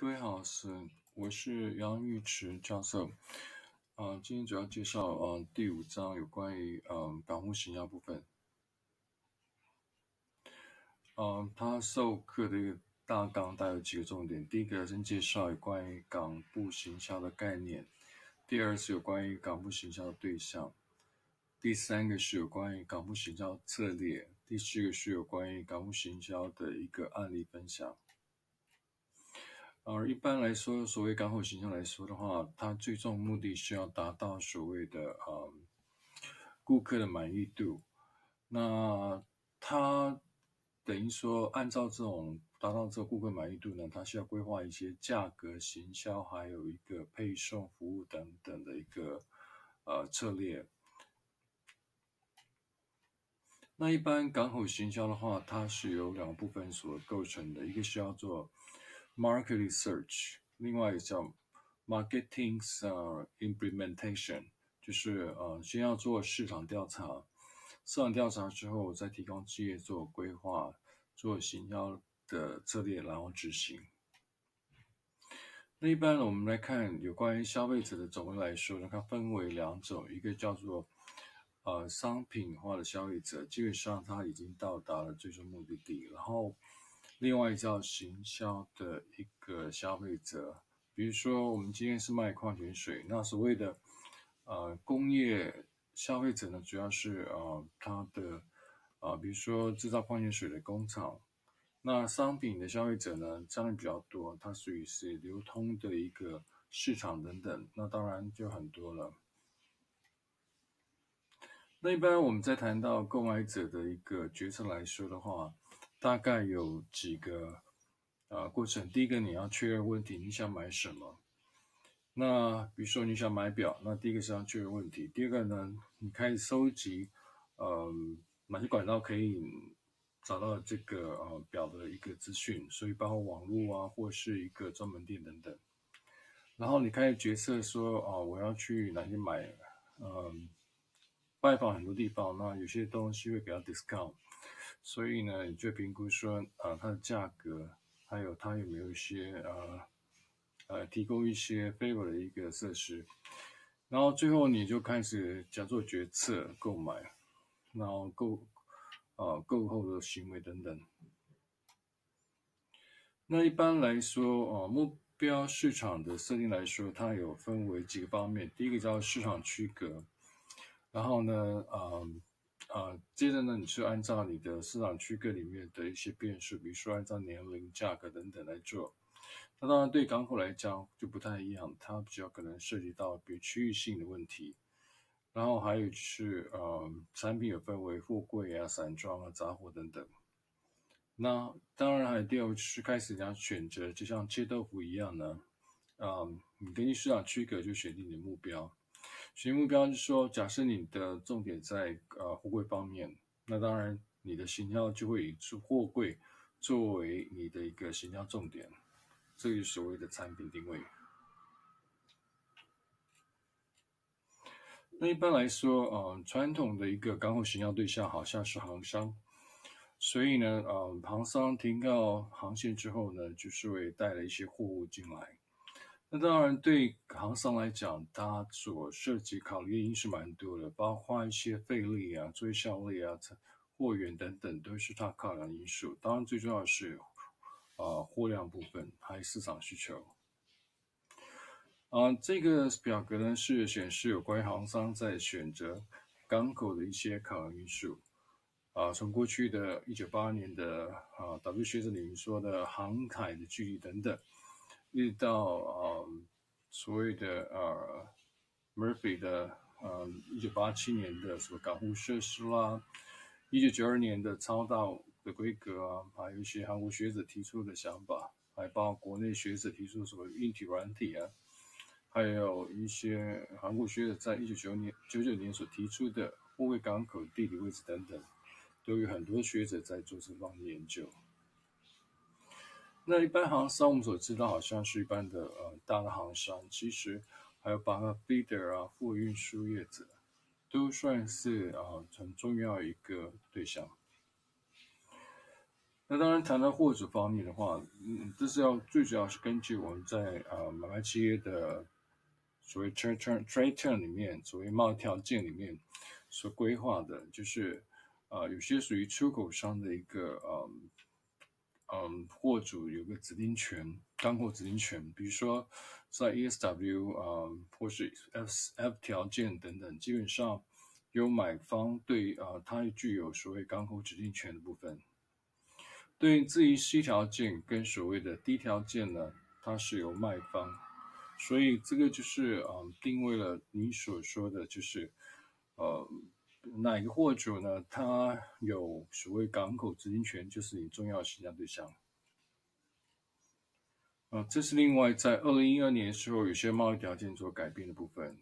各位好，是我是杨玉池教授。啊、今天主要介绍呃第五章有关于嗯港务行销部分。嗯，他授课的一个大纲大概有几个重点。第一个先介绍有关于港部行销的概念，第二是有关于港部行销的对象，第三个是有关于港部行销策略，第四个是有关于港务行销的一个案例分享。而一般来说，所谓港口形象来说的话，它最终目的是要达到所谓的呃顾客的满意度。那它等于说，按照这种达到这个顾客满意度呢，它需要规划一些价格、行销，还有一个配送服务等等的一个呃策略。那一般港口行销的话，它是由两部分所构成的，一个是要做 market research，另外一个叫 marketing implementation，就是呃先要做市场调查，市场调查之后再提供企业做规划、做行销的策略，然后执行。那一般我们来看有关于消费者的总的来说呢，它分为两种，一个叫做呃商品化的消费者，基本上他已经到达了最终目的地，然后另外叫行销的一个消费者，比如说我们今天是卖矿泉水，那所谓的呃工业消费者呢，主要是呃它的、呃，比如说制造矿泉水的工厂。那商品的消费者呢，相对比较多，它属于是流通的一个市场等等，那当然就很多了。那一般我们在谈到购买者的一个决策来说的话，大概有几个呃过程。第一个，你要确认问题，你想买什么？那比如说你想买表，那第一个是要确认问题。第二个呢，你开始收集，呃，哪些管道可以找到这个呃表的一个资讯，所以包括网络啊，或是一个专门店等等。然后你开始决策说，啊、我要去哪些买，嗯、拜访很多地方，那有些东西会给他 discount，所以呢，你就评估说，啊、它的价格，还有它有没有一些呃呃提供一些 favor 的一个设施，然后最后你就开始假做决策购买，然后购啊购后的行为等等。那一般来说，啊目标市场的设定来说，它有分为几个方面。第一个叫市场区隔，然后呢，呃呃，接着呢，你是按照你的市场区隔里面的一些变数，比如说按照年龄、价格等等来做。那当然对港口来讲就不太一样，它比较可能涉及到比如区域性的问题，然后还有就是呃，产品有分为货柜啊、散装啊、杂货等等。那当然还有第二个就是开始你要选择，就像切豆腐一样呢，啊、你根据市场区隔就选定你的目标。选定目标就是说，假设你的重点在呃货柜方面，那当然你的行销就会以货柜作为你的一个行销重点，这就是所谓的产品定位。那一般来说，呃，传统的一个港口行销对象好像是航商，所以呢，呃，航商停靠航线之后呢，就是会带了一些货物进来。那当然，对航商来讲，它所涉及考虑的因素蛮多的，包括一些费率啊、作业效率啊、货源等等，都是它考量因素。当然，最重要的是，啊、货量部分还有市场需求。啊、这个表格呢是显示有关于航商在选择港口的一些考量因素。啊、从过去的一九八二年的啊 W 学者里面说的航海的距离等等。遇到呃所谓的呃 Murphy 的呃一九八七年的什么港务设施啦，一九九二年的超大的规格啊，还有一些韩国学者提出的想法，还包括国内学者提出什么硬体软体啊，还有一些韩国学者在一九九年九九年所提出的护卫港口地理位置等等，都有很多学者在做这方面研究。那一般航商我们所知道，好像是一般的呃大的航商，其实还有包括 feeder 啊、货运输业者，都算是啊很重要一个对象。那当然谈到货主方面的话，嗯，这是要最主要是根据我们在呃买卖契约的所谓 trade term trade term 里面，所谓贸易条件里面所规划的，就是呃有些属于出口商的一个呃嗯货主有个指定权，刚货指定权，比如说在 ESW 啊或是 F F 条件等等，基本上有买方对啊它具有所谓港口指定权的部分。对于自于 C 条件跟所谓的 D 条件呢，它是由卖方，所以这个就是啊定位了你所说的就是呃哪一个货主呢，他有所谓港口执行权，就是你重要形象对象。啊，这是另外在二零一二年的时候有些贸易条件做改变的部分。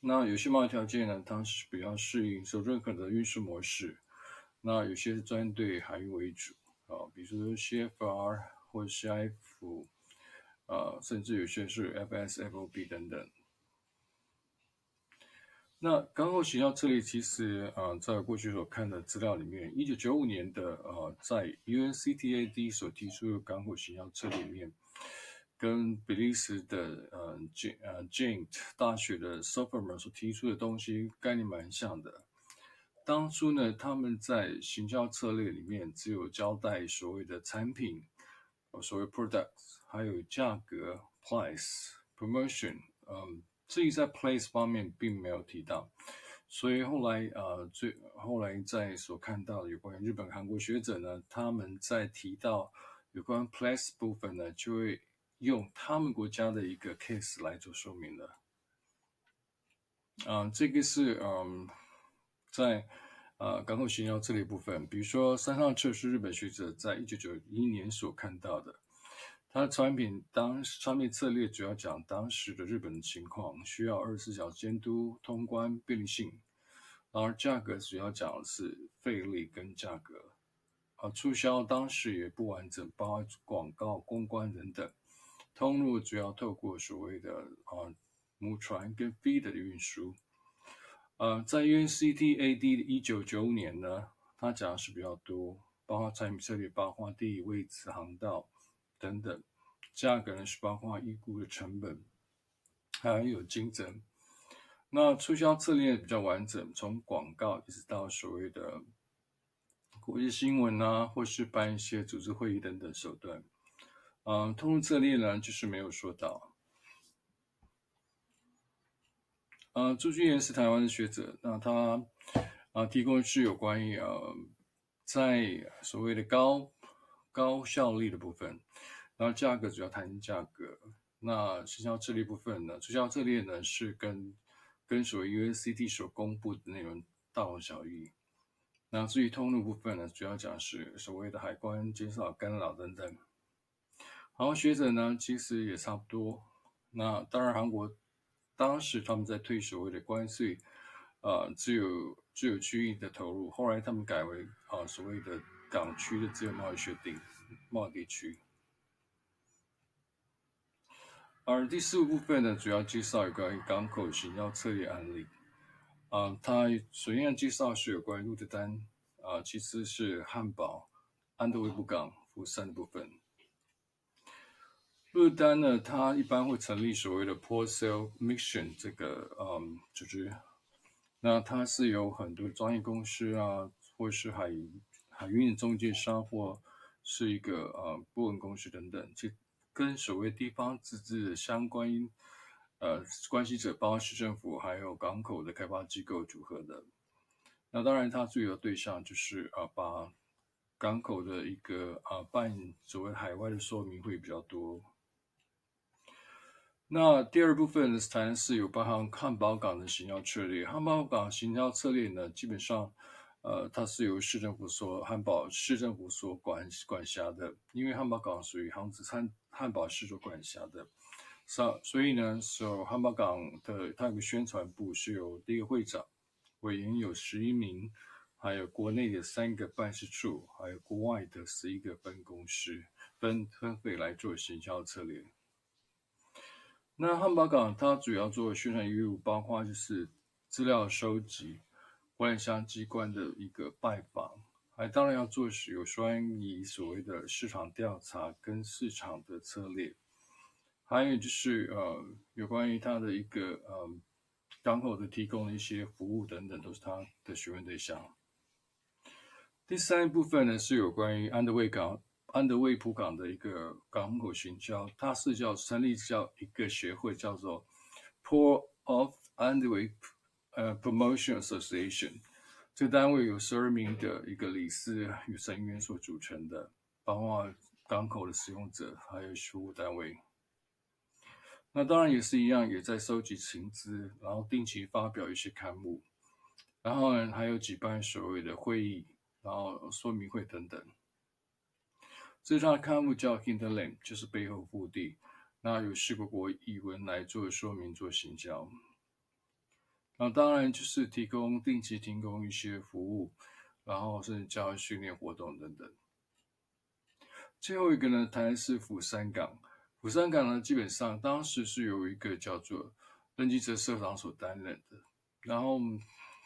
那有些贸易条件呢，它是比较适应受认可的运输模式。那有些是专对海运为主啊，比如说 CFR 或者 CIF，啊，甚至有些是 FSFOB 等等。那港口型号策略其实啊，在过去所看的资料里面，一九九五年的呃，在 UNCTAD 所提出的港口型号策略里面，跟比利时的呃 J 呃 Jent 大学的 s o f e r m a n 所提出的东西概念蛮像的。当初呢，他们在行销策略里面只有交代所谓的产品，所谓 products，还有价格 price，promotion，嗯，至于在 place 方面并没有提到，所以后来呃，最后来在所看到有关日本、韩国学者呢，他们在提到有关 place 部分呢，就会用他们国家的一个 case 来做说明的。嗯，这个是嗯。在呃港口行销这类部分，比如说三上彻是日本学者在一九九一年所看到的，他的产品当产品策略主要讲当时的日本的情况，需要二十四小时监督通关便利性，而价格主要讲的是费力跟价格，而促销当时也不完整，包括广告公关等等，通路主要透过所谓的啊母船跟 feed 的运输。呃，在 UNCTAD 的一九九五年呢，它讲的是比较多，包括产品策略、包括地理位置、航道等等，价格呢是包括预估的成本，还有竞争。那促销策略比较完整，从广告一直到所谓的国际新闻啊，或是办一些组织会议等等手段。嗯，通路策略呢，就是没有说到。呃，朱君元是台湾的学者，那他啊提供是有关于呃在所谓的高高效率的部分，然后价格主要谈价格，那营销策略部分呢，促销策略呢是跟跟所谓 UNCT 所公布的内容大同小异。那至于通路部分呢，主要讲是所谓的海关减少干扰等等。然后学者呢，其实也差不多。那当然韩国。当时他们在推所谓的关税，呃，自由自由区域的投入，后来他们改为啊所谓的港区的自由贸易协定贸易地区。而第四部分呢，主要介绍有关港口行销策略案例。啊，它首先要介绍是有关于鹿特丹，啊，其次是汉堡、安德卫布港、福山的部分。鹿特丹呢，它一般会成立所谓的 Port Sale Mission 这个嗯组织，那它是有很多专业公司啊，或是海海运中介商，或是一个呃顾问公司等等，去跟所谓地方自治的相关呃关系者，包括市政府还有港口的开发机构组合的。那当然，它主要对象就是啊，把港口的一个啊办所谓海外的说明会比较多。那第二部分谈的是有包含汉堡港的行销策略。汉堡港行销策略呢，基本上，呃，它是由市政府所汉堡市政府所管管辖的，因为汉堡港属于杭子汉汉堡市所管辖的，所所以呢，所汉堡港的它有个宣传部是由第一个会长，委员有十一名，还有国内的三个办事处，还有国外的十一个分公司分分会来做行销策略。那汉堡港它主要做宣传业务，包括就是资料收集、关乡机关的一个拜访，还当然要做是有关于所谓的市场调查跟市场的策略，还有就是呃有关于它的一个呃港口的提供的一些服务等等，都是他的询问对象。第三部分呢是有关于安德卫港、安德卫普港的一个港口巡销，它是叫成立叫一个协会，叫做 Port of Antwerp 呃 Promotion Association。这个单位有十二名的一个理事与成员所组成的，包括港口的使用者，还有服务单位。那当然也是一样，也在收集情资，然后定期发表一些刊物，然后呢还有举办所谓的会议，然后说明会等等。这张刊物叫 Hinterland，就是背后腹地。那有十个国译文来做说明、做行销。那当然就是提供定期提供一些服务，然后甚至教育训练活动等等。最后一个呢，谈的是釜山港。釜山港呢，基本上当时是由一个叫做任基哲社长所担任的。然后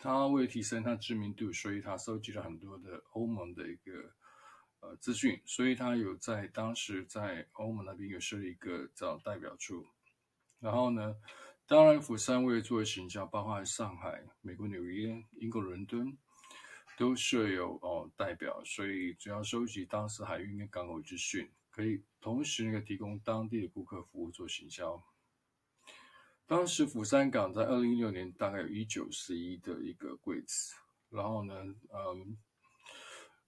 他为了提升他知名度，所以他收集了很多的欧盟的一个呃资讯，所以他有在当时在欧盟那边有设立一个叫代表处。然后呢？当然，釜山为了做行销，包括上海、美国纽约、英国伦敦，都设有哦代表，所以主要收集当时海运跟港口资讯，可以同时那个提供当地的顾客服务做行销。当时釜山港在二零一六年大概有一九四一的一个柜子，然后呢，嗯，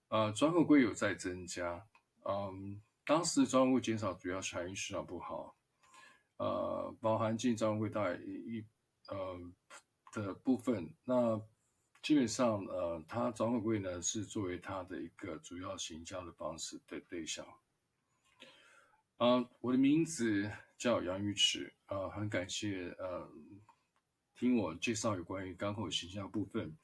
呃，转口柜有在增加，嗯，当时转口减少主要是海运市场不好。呃，包含进账会大一呃的部分，那基本上呃，它转口柜呢是作为它的一个主要行销的方式的对象。啊，我的名字叫杨玉池，啊，很感谢呃听我介绍有关于港口行销部分。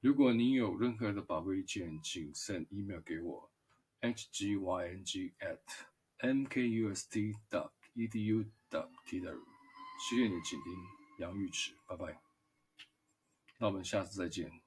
如果您有任何的宝贵意见，请 send email 给我，hgyng at mkust dot edu。的，谢谢你，的倾听杨玉池，拜拜。那我们下次再见。